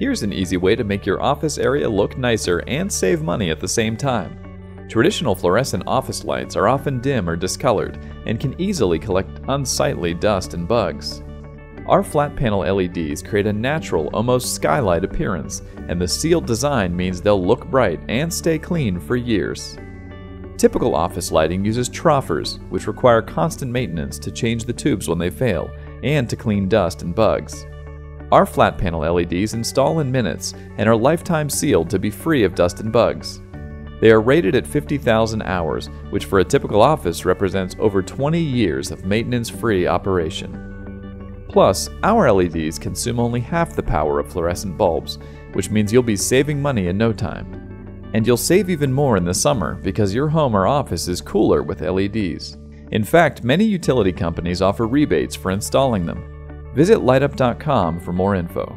Here's an easy way to make your office area look nicer and save money at the same time. Traditional fluorescent office lights are often dim or discolored and can easily collect unsightly dust and bugs. Our flat panel LEDs create a natural, almost skylight appearance, and the sealed design means they'll look bright and stay clean for years. Typical office lighting uses troffers, which require constant maintenance to change the tubes when they fail and to clean dust and bugs. Our flat panel LEDs install in minutes and are lifetime sealed to be free of dust and bugs. They are rated at 50,000 hours, which for a typical office represents over 20 years of maintenance free operation. Plus, our LEDs consume only half the power of fluorescent bulbs, which means you'll be saving money in no time. And you'll save even more in the summer because your home or office is cooler with LEDs. In fact, many utility companies offer rebates for installing them. Visit lightup.com for more info.